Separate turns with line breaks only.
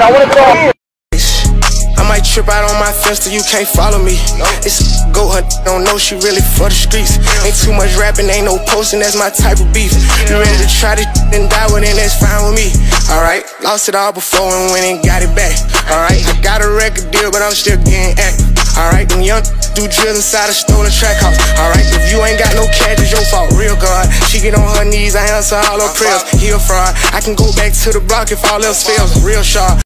I wanna go
might trip out on my fence till you can't follow me. It's a go hunt, don't know she really for the streets. Ain't too much rapping, ain't no posting, that's my type of beef. You ready to try this and die with it, that's fine with me. Alright, lost it all before and went and got it back. Alright, I got a record deal, but I'm still getting act. Alright, them young do drills inside a stolen track house. Alright, if you ain't got no cash, it's your fault. Real God, she get on her knees, I answer all her prayers. He a fraud. I can go back to the block if all else fails. Real sharp.